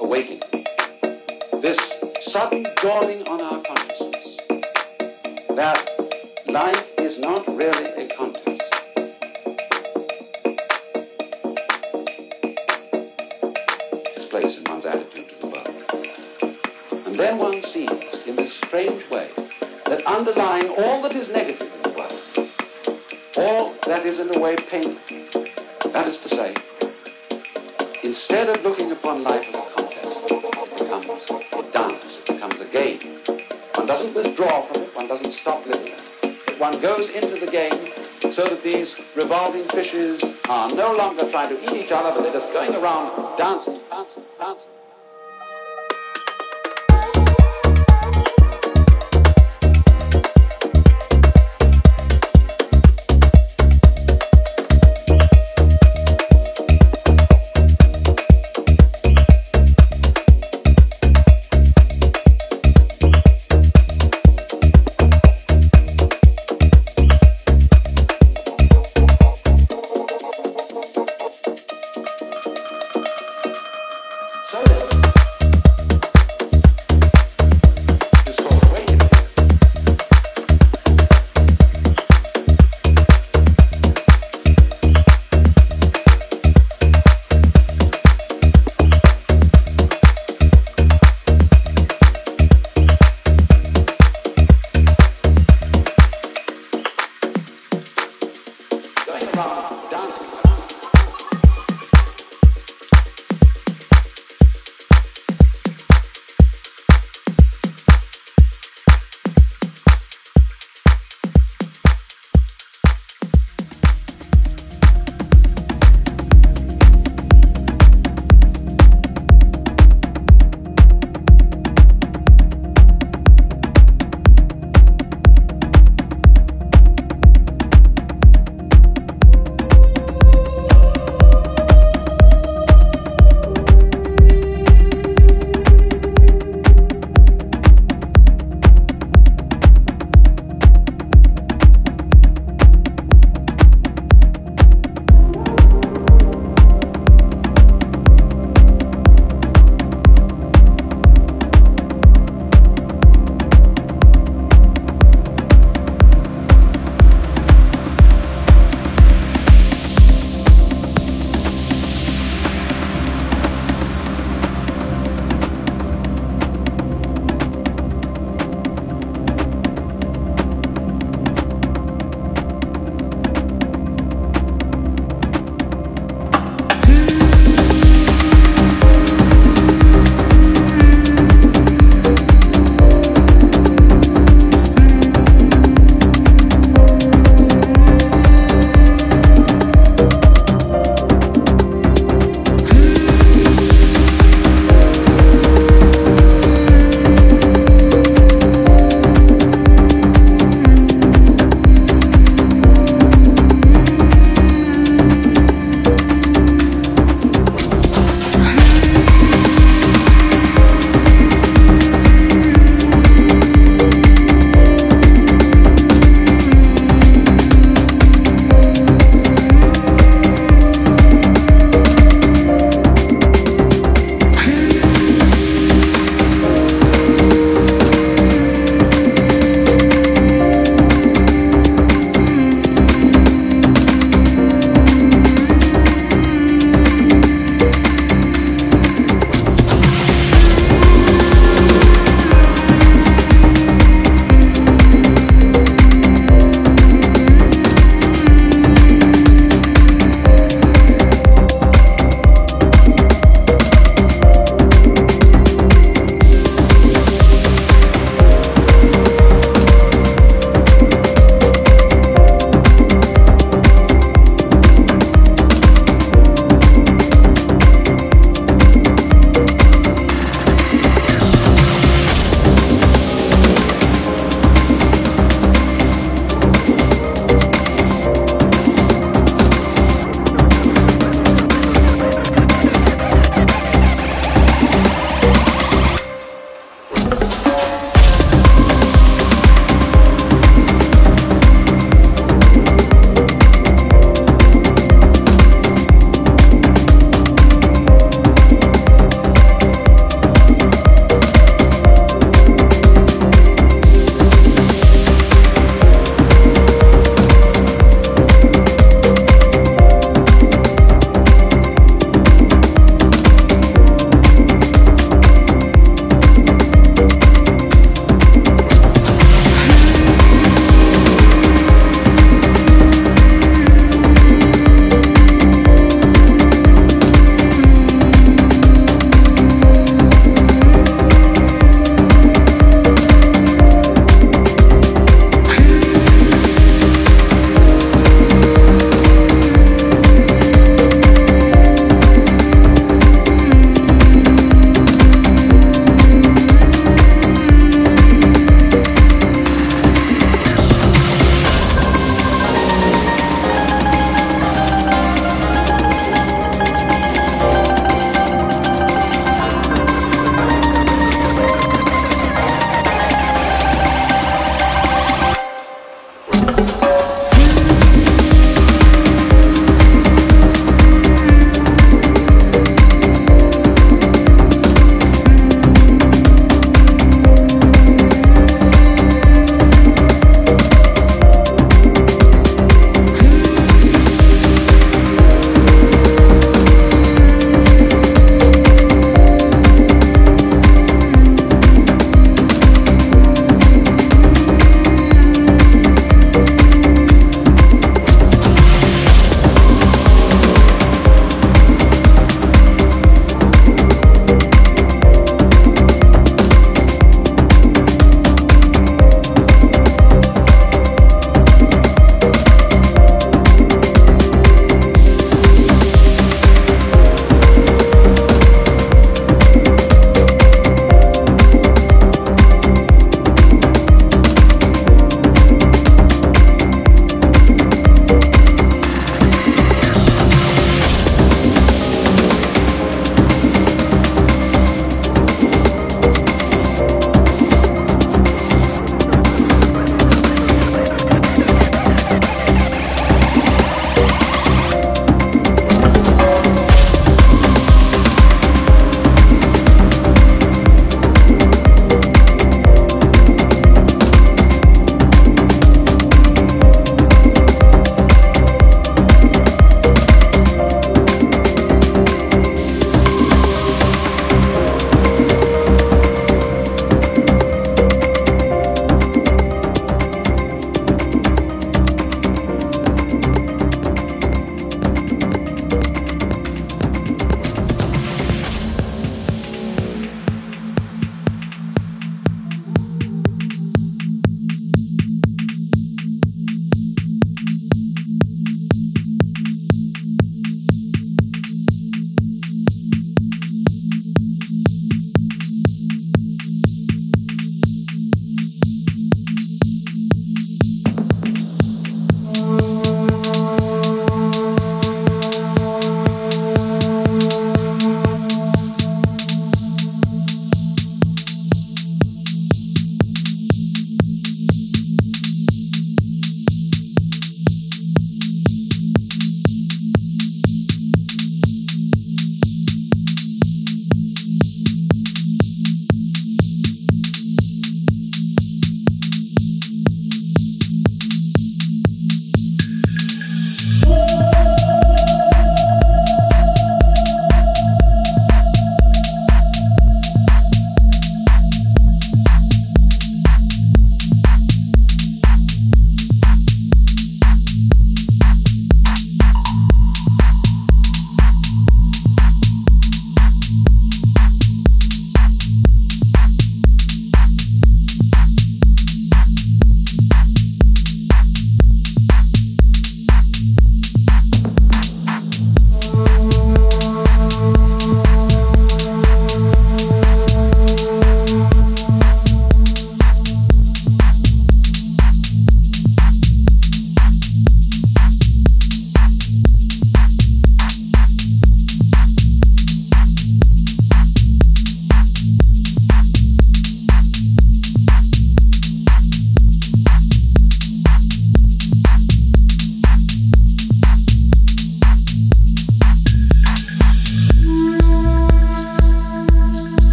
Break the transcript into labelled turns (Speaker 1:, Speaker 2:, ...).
Speaker 1: awakening. This sudden dawning on our consciousness that life is not really a contest. Its place in one's attitude to the world. And then one sees, in this strange way, that underlying all that is negative in the world, all that is in a way painful, that is to say, instead of looking upon life as doesn't withdraw from it, one doesn't stop living it. One goes into the game so that these revolving fishes are no longer trying to eat each other, but they're just going around dancing, dancing, dancing.